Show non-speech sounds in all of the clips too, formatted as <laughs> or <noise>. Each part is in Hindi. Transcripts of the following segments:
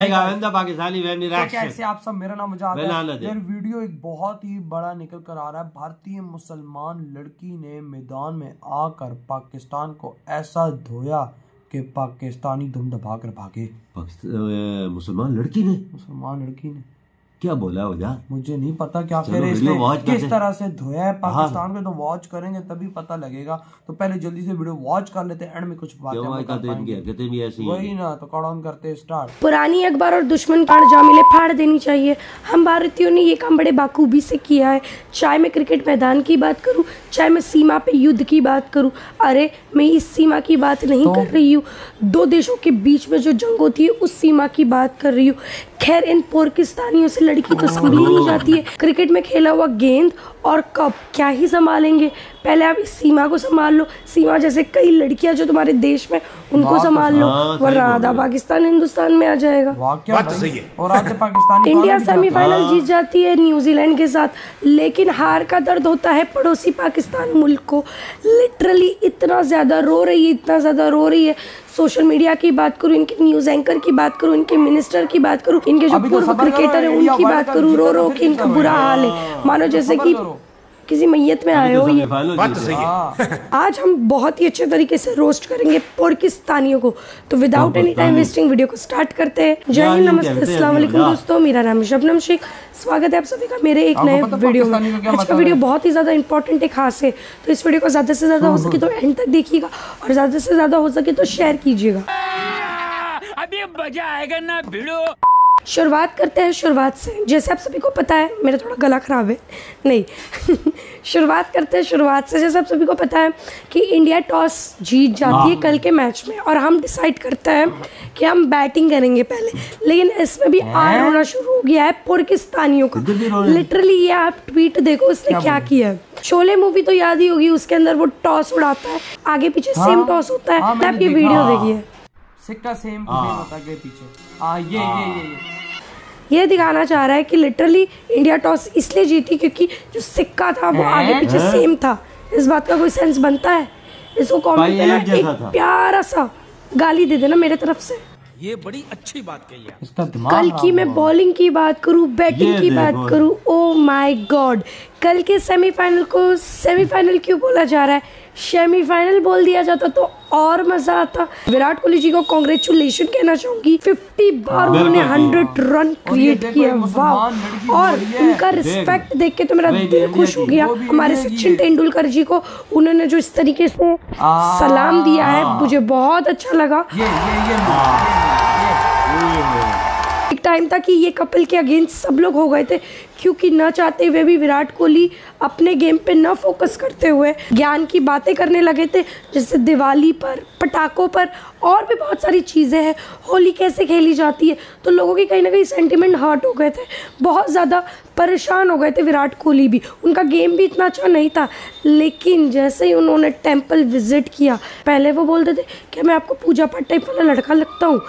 पाकिस्तानी तो कैसे आप सब मेरा नाम। यार वीडियो एक बहुत ही बड़ा निकल कर आ रहा है। भारतीय मुसलमान लड़की ने मैदान में आकर पाकिस्तान को ऐसा धोया कि पाकिस्तानी दुम दबा कर भागे मुसलमान लड़की ने? मुसलमान लड़की ने। क्या बोला वजह मुझे नहीं पता क्या कह रहे watch किस तरह से धोया है पाकिस्तान को तो वॉच करेंगे तभी पता लगेगा। तो पहले जल्दी से वीडियो वॉच कर लेते हैं एंड में कुछ बातें वही ना तो कड़ाउन करते स्टार्ट पुरानी अखबार और दुश्मन कांड जामिले फाड़ देनी चाहिए। हम भारतीयों ने ये काम बड़े बाखूबी से किया है। चाहे मैं क्रिकेट मैदान की बात करूँ चाहे मैं सीमा पे युद्ध की बात करूँ। अरे मैं इस सीमा की बात नहीं तो? कर रही हूँ। दो देशों के बीच में जो जंग होती है उस सीमा की बात कर रही हूँ। खैर इन पाकिस्तानियों से लड़की तो संभली नहीं जाती है। क्रिकेट में खेला हुआ गेंद और कप क्या ही संभालेंगे? पहले आप इस सीमा को संभाल लो। सीमा जैसे कई लड़कियाँ जो तुम्हारे देश में उनको तो संभाल लो। हाँ, सही वरना आधा पाकिस्तान हिंदुस्तान में आ जाएगा। वाक्य भाई। और आज पाकिस्तानी <laughs> इंडिया है? सेमीफाइनल जीत जाती है न्यूजीलैंड के साथ। लेकिन हार का दर्द होता है पड़ोसी पाकिस्तान मुल्क को। लिटरली इतना ज़्यादा रो रही है इतना ज़्यादा रो रही है। सोशल मीडिया की बात करूँ इनके न्यूज़ एंकर की बात करूँ इनके मिनिस्टर की बात करूँ इनके जो तो पूर्व क्रिकेटर है उनकी बात करूँ रो रो तो के इनका बुरा हाल है मानो जैसे कि। किसी मैयत में आए हो ये? बात तो सही हाँ। आज हम बहुत ही अच्छे तरीके से रोस्ट करेंगे पाकिस्तानियों को। तो without any time wasting video को स्टार्ट करते हैं। जय हिंद नमस्ते अस्सलाम वालेकुम दोस्तों मेरा नाम है शबनम शेख। स्वागत है आप सभी का मेरे एक नए वीडियो में। आज का वीडियो बहुत ही ज़्यादा इंपॉर्टेंट है खास है। तो इस वीडियो को ज़्यादा से ज़्यादा हो सके तो एंड तक देखिएगा और ज़्यादा से ज़्यादा हो सके तो शेयर कीजिएगा। अभी मज़ा आएगा ना भिड़ो। शुरुआत करते हैं शुरुआत से। जैसे आप सभी को पता है मेरा थोड़ा गला खराब है। नहीं। <laughs> शुरुआत करते हैं शुरुआत से। जैसे आप सभी को पता है कि इंडिया टॉस जीत जाती है कल के मैच में और हम डिसाइड करते हैं कि हम बैटिंग करेंगे पहले। लेकिन इसमें भी आर होना शुरू हो गया है पाकिस्तानियों का। हैं। लिटरली ये आप ट्वीट देखो उसने क्या किया है? शोले मूवी तो याद ही होगी उसके अंदर वो टॉस उड़ाता है। आगे पीछे सेम टॉस होता है। हाँ, आप ये वीडियो देखिए सिक्का सेम होता है पीछे। हाँ ये ये ये। ये दिखाना चाह रहा है कि लिटरली इंडिया टॉस इसलिए जीती क्योंकि जो सिक्का था वो आगे पीछे सेम था। इस बात का कोई सेंस बनता है? इसको कमेंट भाई, एक। प्यारा सा गाली दे देना मेरे तरफ़ से। ये बड़ी अच्छी बात कही है इसका दिमाग कल की मैं बॉलिंग की बात करूँ बैटिंग की बात। करूँ ओ माय गॉड कल के सेमीफाइनल को सेमीफाइनल क्यों बोला जा रहा है? सेमीफाइनल बोल दिया जाता तो और मज़ा आता। विराट कोहली जी को कॉन्ग्रेचुलेशन कहना चाहूँगी। 50 बार उन्होंने बिल्कुल। 100 रन क्रिएट किया। वाह। और है। उनका रिस्पेक्ट देख के तो मेरा दिल खुश हो गया। हमारे सचिन तेंदुलकर जी को उन्होंने जो इस तरीके से सलाम दिया है मुझे बहुत अच्छा लगा। ये ये ये ये ये। एक टाइम था कि ये कपल के अगेंस्ट सब लोग हो गए थे, क्योंकि न चाहते हुए भी विराट कोहली अपने गेम पे न फोकस करते हुए ज्ञान की बातें करने लगे थे, जैसे दिवाली पर, पटाखों पर, और भी बहुत सारी चीज़ें हैं। होली कैसे खेली जाती है? तो लोगों की कहीं ना कहीं सेंटिमेंट हर्ट हो गए थे। बहुत ज़्यादा परेशान हो गए थे विराट कोहली भी। उनका गेम भी इतना अच्छा नहीं था, लेकिन जैसे ही उन्होंने टेंपल विज़िट किया, पहले वो बोलते थे कि मैं आपको पूजा पाठ टाइप वाला लड़का लगता हूँ?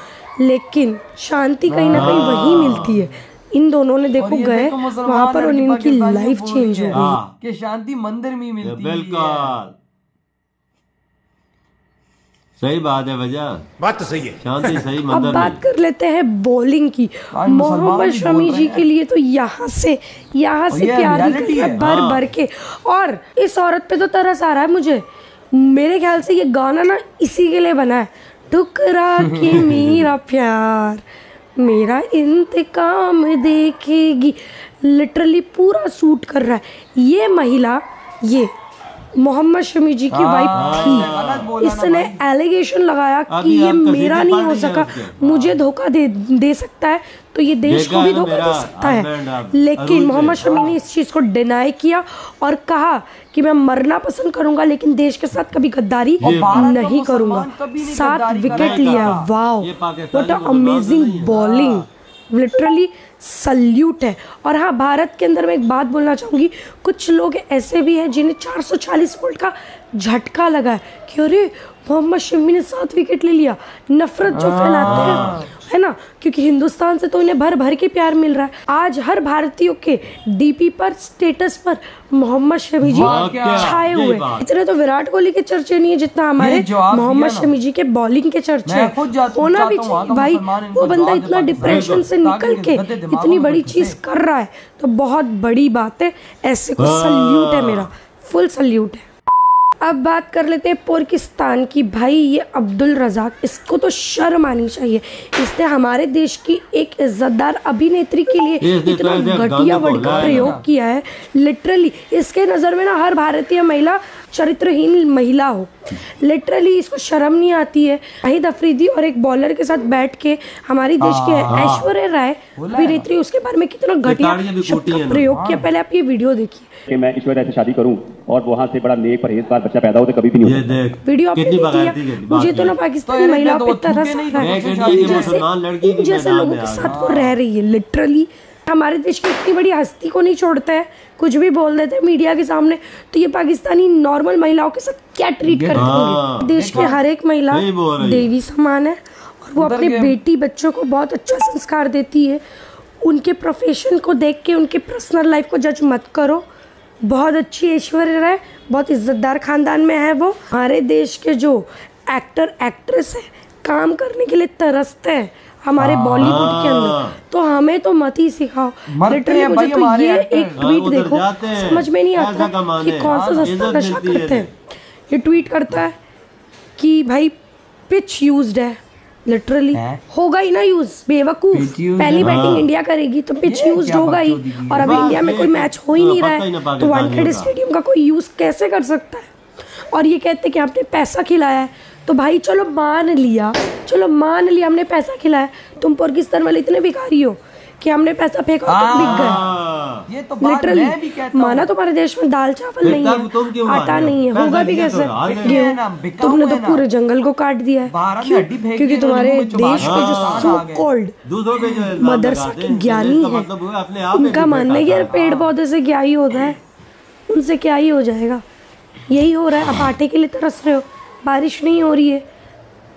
लेकिन शांति कहीं ना कहीं वही मिलती है। इन दोनों ने देखो गए वहाँ पर और इनकी लाइफ चेंज हो गई। हाँ। कि शांति मंदिर में मिलती है। बिल्कुल। सही बात है वजह बात तो सही है। शांति सही मंदिर अब बात कर लेते हैं बॉलिंग की। मोहम्मद शमी जी के लिए तो यहाँ से यहाँ से प्यार निकल रहा है है। भर हाँ। भर के। और इस औरत पे तो तरस आ रहा है मुझे। मेरे ख्याल से ये गाना ना इसी के लिए बना है। टुकरा के <laughs> मेरा प्यार मेरा इंतकाम देखेगी। लिटरली पूरा सूट कर रहा है। ये महिला ये मोहम्मद शमी जी की वाइफ थी। इसने एलिगेशन लगाया कि ये मेरा नहीं हो सका। मुझे धोखा दे दे सकता है। तो ये देश को भी धोखा दे सकता है। लेकिन मोहम्मद शमी ने इस चीज़ को डिनाई किया और कहा कि मैं मरना पसंद करूँगा लेकिन देश के साथ कभी गद्दारी नहीं करूँगा। सात विकेट लिया। वाओ ये what amazing bowling literally salute है। और हाँ भारत के अंदर मैं एक बात बोलना चाहूँगी कुछ लोग ऐसे भी हैं जिन्हें 440 वोल्ट का झटका लगा है कि अरे मोहम्मद शमी ने सात विकेट ले लिया नफरत जो फैलाते हैं। है ना? क्योंकि हिंदुस्तान से तो इन्हें भर भर के प्यार मिल रहा है। आज हर भारतीयों के डीपी पर स्टेटस पर मोहम्मद शमी जी छाए हुए इतने तो विराट कोहली के चर्चे नहीं है जितना हमारे मोहम्मद शमी जी के बॉलिंग के चर्चे हैं। होना भी चाहिए भाई वो बंदा इतना डिप्रेशन से निकल के इतनी बड़ी चीज़ कर रहा है तो बहुत बड़ी बात है। ऐसे को हाँ। सल्यूट है मेरा। फुल सल्यूट है। अब बात कर लेते हैं पाकिस्तान की। भाई ये अब्दुल रजाक इसको तो शर्म आनी चाहिए। इसने हमारे देश की एक इज्जतदार अभिनेत्री के लिए इतना घटिया वर्ड का प्रयोग किया है। लिटरली इसके नज़र में ना हर भारतीय महिला चरित्रहीन महिला हो। लिटरली इसको शर्म नहीं आती है। शाहिद अफरीदी और एक बॉलर के साथ बैठ के हमारी देश के ऐश्वर्या राय अभिनेत्री उसके बारे में कितना घटिया हैं। प्रयोग किया। पहले आप ये वीडियो देखिए। कि मैं ईश्वर से शादी करूँ और वहाँ से बड़ा नेक परहेजगार बच्चा पैदा हो तो कभी भी नहीं ये देख वीडियो आपने कितनी देखी है। मुझे तो ना है। पाकिस्तानी तो महिलाओं पे तो तरस थूके नहीं आता है। हूँ जैसे- लोगों के साथ वो रह रही है लिटरली हमारे देश की इतनी बड़ी हस्ती को नहीं छोड़ता है कुछ भी बोल देते हैं मीडिया के सामने तो ये पाकिस्तानी नॉर्मल महिलाओं के साथ क्या ट्रीट करते हाँ। होंगे देश के हर एक महिला। देवी समान है और वो अपने बेटी बच्चों को बहुत अच्छा संस्कार देती है। उनके प्रोफेशन को देख के उनके पर्सनल लाइफ को जज मत करो। बहुत अच्छी ऐश्वर्य राय बहुत इज्जतदार खानदान में है वो। हमारे देश के जो एक्टर एक्ट्रेस है काम करने के लिए तरसते हैं। हमारे बॉलीवुड के अंदर। तो हमें तो मत ही सिखाओ। लिटरली मुझे तो ये एक हाँ, ट्वीट देखो समझ में नहीं आता कि कौन सा हाँ, सस्ता नशा करते हैं। ये ट्वीट करता है कि भाई पिच यूज्ड है। लिटरली होगा ही ना यूज़ बेवकूफ़। पहली बैटिंग हाँ। इंडिया करेगी तो पिच यूज़ होगा ही। और अभी इंडिया में कोई मैच हो ही नहीं रहा ही है तो वानखेड़े स्टेडियम का कोई यूज़ कैसे कर सकता है? और ये कहते हैं कि आपने पैसा खिलाया है। तो भाई चलो मान लिया। चलो मान लिया हमने पैसा खिलाया। तुम पाकिस्तान वाले इतने भिखारी हो कि हमने पैसा फेंका और बिक गए। हाँ। ये तो बात लिटरली मैं भी कहता हूँ। माना तुम्हारे देश में दाल चावल नहीं तब तुम क्यों है? आटा नहीं है। होगा भी तो कैसे ना, बिका तुमने तो पूरे जंगल को काट दिया है। क्यों? क्योंकि तुम्हारे देश के जो हाँ, सो कॉल्ड मदरसा के ज्ञानी है मतलब है उनका मानना है यार पेड़ पौधे से क्या ही होता है? उनसे क्या ही हो जाएगा? यही हो रहा है। आप आटे के लिए तरस रहे हो। बारिश नहीं हो रही है।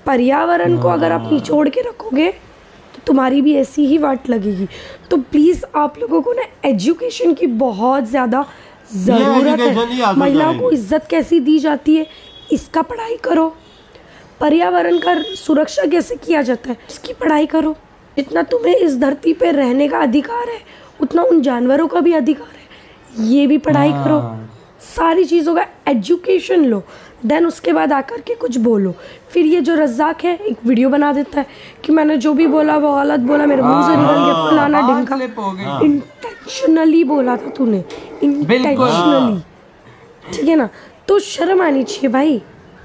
पर्यावरण को अगर आप निचोड़ के रखोगे तो तुम्हारी भी ऐसी ही वाट लगेगी। तो प्लीज़ आप लोगों को ना एजुकेशन की बहुत ज़्यादा ज़रूरत है। महिलाओं को इज़्ज़त कैसी दी जाती है इसका पढ़ाई करो। पर्यावरण का सुरक्षा कैसे किया जाता है इसकी पढ़ाई करो। जितना तुम्हें इस धरती पर रहने का अधिकार है उतना उन जानवरों का भी अधिकार है। ये भी पढ़ाई करो। सारी चीज़ों का एजुकेशन लो। देन उसके बाद आकर के कुछ बोलो। फिर ये जो रज्जाक है एक वीडियो बना देता है कि मैंने जो भी बोला वो गलत बोला मेरे मुँह से निकल गया फलाना हाँ, हो गई। इंटेंशनली बोला था तूने। इंटेंशनली ठीक है ना? तो शर्म आनी चाहिए भाई।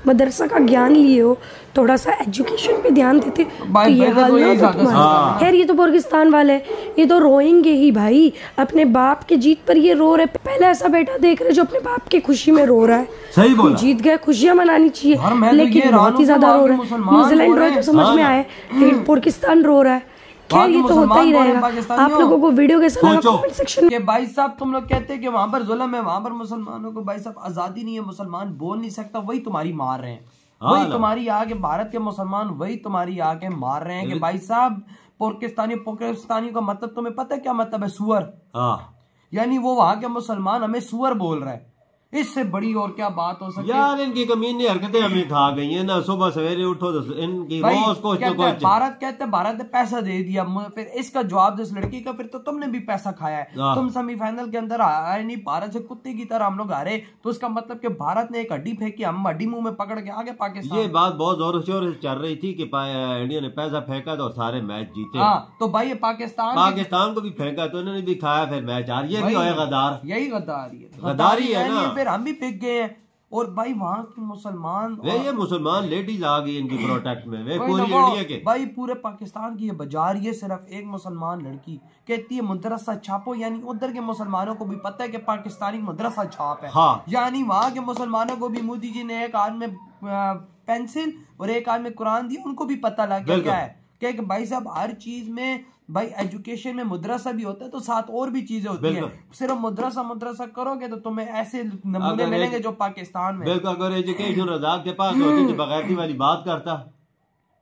मदरसा का ज्ञान लिए हो थोड़ा सा एजुकेशन पे ध्यान देते तो ये तो हाल ना यही होता तुम्हारा। खैर ये तो पाकिस्तान वाले ये तो रोएँगे ही भाई। अपने बाप के जीत पर ये रो रहे पहले ऐसा बेटा देख रहे जो अपने बाप की खुशी में रो रहा है। सही बोला। जीत गए खुशियाँ मनानी चाहिए। तो लेकिन बहुत ही ज़्यादा रो रहा है। न्यूजीलैंड रो रो तो समझ में आए लेकिन पाकिस्तान रो रहा है। खैर ये तो होता मुसलमान ही हैं रहेगा? आप लोगों को वीडियो कैसा लगा कमेंट सेक्शन कि भाई साहब तुम लोग कहते हैं कि वहाँ पर जुलम है वहाँ पर मुसलमानों को भाई साहब आज़ादी नहीं है मुसलमान बोल नहीं सकता वही तुम्हारी मार रहे हैं। हाँ वही। तुम्हारी आके भारत के मुसलमान वही तुम्हारी आके मार रहे हैं कि भाई साहब पाकिस्तानी पाकिस्तानी का मतलब तुम्हें पता है क्या मतलब है? सुअर। हाँ। यानी वो वहाँ के मुसलमान हमें सुअर बोल रहा है। इससे बड़ी और क्या बात हो सकती यार इनकी कमीनी हरकतें हमें खा गई है ना। सुबह सवेरे उठो तो इनकी रोज कुछ ना कुछ। भारत कहते हैं भारत ने पैसा दे दिया। फिर इसका जवाब इस लड़की का फिर तो तुमने भी पैसा खाया है। हाँ। तुम सेमीफाइनल के अंदर आए नहीं भारत से कुत्ते की तरह हम लोग हारे। तो उसका मतलब कि भारत ने एक हड्डी फेंकी हम हड्डी मुँह में पकड़ के आगे पाकिस्तान। ये बात बहुत ज़ोर शोर से चल रही थी कि इंडिया ने पैसा फेंका तो सारे मैच जीते। हाँ तो भाई ये पाकिस्तान पाकिस्तान को भी फेंका तो उन्होंने भी खाया फिर मैच हार। ये भी गद्दार। यही गद्दारी है। गद्दारी है ना। फिर हम भी पिक गए हैं। और भाई वहाँ के मुसलमान वे ये मुसलमान लेडीज़ आ गई इनकी प्रोटेक्ट में। वे पूरी इंडिया के। भाई पूरे पाकिस्तान की ये बाज़ार ये सिर्फ़ एक मुसलमान लड़की। कहती है मदरसा छापो। यानी उधर के मुसलमानों को भी पता है कि पाकिस्तानी मदरसा छाप है। हाँ। यानी वहाँ के मुसलमानों को भी मोदी जी ने एक हाथ में पेंसिल और एक हाथ में कुरान दी उनको भी पता लग गया क्या है। क्या कि भाई साहब हर चीज़ में भाई एजुकेशन में मुद्रासा भी होता है तो साथ और भी चीज़ें होती हैं। सिर्फ़ मुद्रासा मुद्रासा करोगे तो तुम्हें ऐसे नमूने मिलेंगे जो पाकिस्तान में बिल्कुल अगर एजुकेशन रजाक के पास होती तो बगैरती वाली बात करता।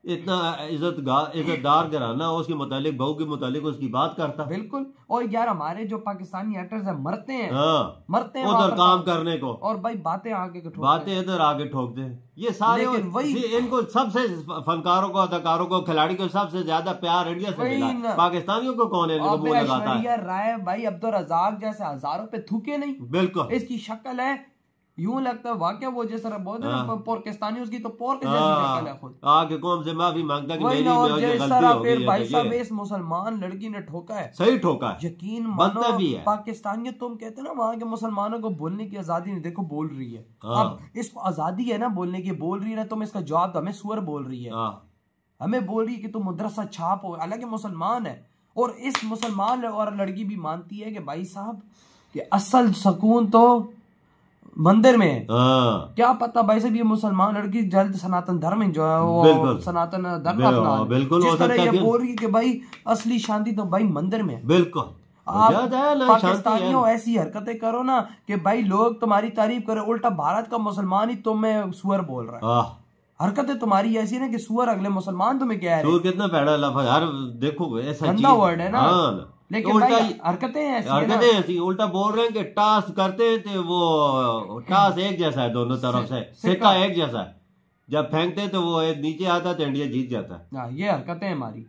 इतना इज़्ज़त इज्जतदार घराना उसके मुतालिक बहू के मुतालिक उसकी बात करता। बिल्कुल। और यार हमारे जो पाकिस्तानी एक्टर्स हैं मरते हैं। हाँ। मरते हैं उधर काम करने को। और भाई बातें आगे बातें इधर आगे ठोक दे ये सारे वही- इनको सबसे फनकारों को अदाकारों को खिलाड़ी को सबसे ज़्यादा प्यार इंडिया से मिला। पाकिस्तानियों को कौन है मुँह लगाता है? राय भाई अब्दुल रजाक जैसे हज़ारों पे थूके नहीं। बिल्कुल। इसकी शक्ल है यूँ लगता है वाकई वो जैसा बोलते हैं ना हाँ। पाकिस्तानी उसकी तो पोर्क जैसी शक्ल है खुद। हाँ, आके कौम से माफ़ी माँगता कि मेरी और में गलती हो गई फिर है, भाई तो साहब इस मुसलमान लड़की ने ठोका है। सही ठोका है। यकीन मानो भी है। पाकिस्तान तुम कहते ना वहाँ के मुसलमानों को बोलने की आज़ादी नहीं देखो बोल रही है। हाँ। अब इसको आज़ादी है ना बोलने की बोल रही है ना तुम इसका जवाब दो हमें सुअर बोल रही है। हाँ, हमें बोल रही है कि तुम मदरसा छाप हो हालाँकि मुसलमान है। और इस मुसलमान और लड़की भी मानती है कि भाई साहब कि असल सुकून तो मंदिर में? है। हाँ, क्या पता भाई साहब ये मुसलमान लड़की जल्द सनातन धर्म जो है वो सनातन धर्म अपना। बिल्कुल जिस तरह ये बोल रही है कि भाई असली शांति तो भाई मंदिर में बिल्कुल। आप है पाकिस्तानियों ऐसी हरकतें करो ना कि भाई लोग तुम्हारी तारीफ़ करे उल्टा भारत का मुसलमान ही तुम्हें सुअर बोल रहा है। हाँ, हरकतें तुम्हारी ऐसी ना कि सुअर अगले मुसलमान तुम्हें कह रहे हैं। कितना पैड़ा यार देखो ऐसा गंदा चीज- है ना। हाँ लेकिन तो उल्टा ही- हरकतें ऐसी है हरकतें ऐसी उल्टा बोल रहे हैं कि टास करते हैं तो वो टास एक जैसा है दोनों तरफ़ से सिक्का। एक जैसा है। जब फेंकते हैं तो वो नीचे आता है तो इंडिया जीत जाता है। हाँ, ये हरकतें हमारी।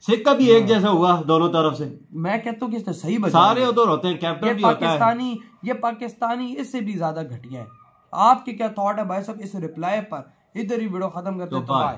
सिक्का भी एक जैसा हुआ दोनों तरफ़ से। मैं कहता हूँ सही बजा सारे उधर होते हैं कैप्टन भी होता है। पाकिस्तानी ये पाकिस्तानी इससे भी ज़्यादा घटिया है। आपके क्या थॉट है भाई साहब? इस रिप्लाई पर। इधर ही वीडियो खत्म करते तो हैं तो। बाय